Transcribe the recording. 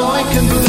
all I can do